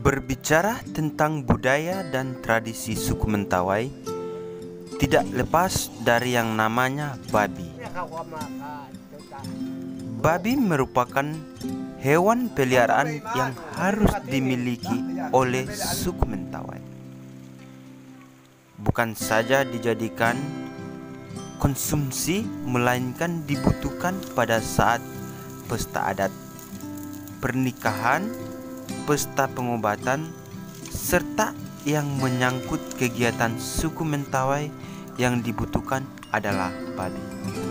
Berbicara tentang budaya dan tradisi suku Mentawai tidak lepas dari yang namanya babi. Babi merupakan hewan peliharaan yang harus dimiliki oleh suku Mentawai. Bukan saja dijadikan konsumsi, melainkan dibutuhkan pada saat pesta adat, pernikahan, pesta pengobatan, serta yang menyangkut kegiatan suku Mentawai yang dibutuhkan adalah babi.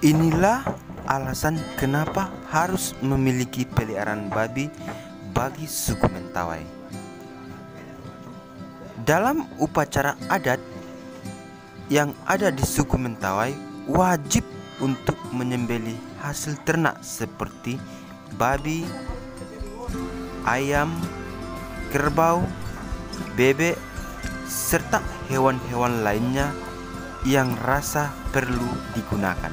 Inilah alasan kenapa harus memiliki peliharaan babi bagi suku Mentawai. Dalam upacara adat yang ada di suku Mentawai wajib untuk menyembelih hasil ternak seperti babi, ayam, kerbau, bebek, serta hewan-hewan lainnya yang rasa perlu digunakan.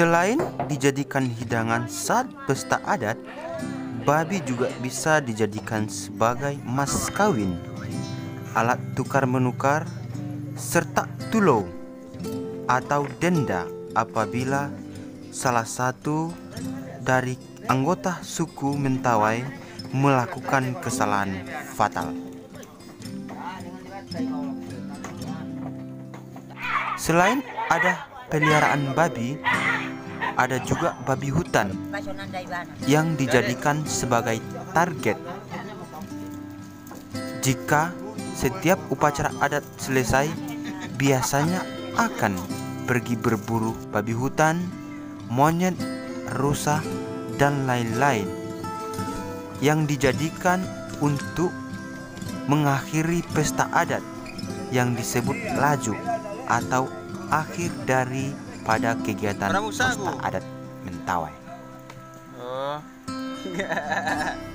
Selain dijadikan hidangan saat pesta adat, babi juga bisa dijadikan sebagai mas kawin, alat tukar menukar, serta tulo atau denda apabila salah satu dari anggota suku Mentawai melakukan kesalahan fatal. Selain ada peliharaan babi, ada juga babi hutan yang dijadikan sebagai target. Jika setiap upacara adat selesai, biasanya akan pergi berburu babi hutan, monyet, rusa, dan lain-lain yang dijadikan untuk mengakhiri pesta adat yang disebut laju atau akhir dari pada kegiatan pesta adat Mentawai. Oh.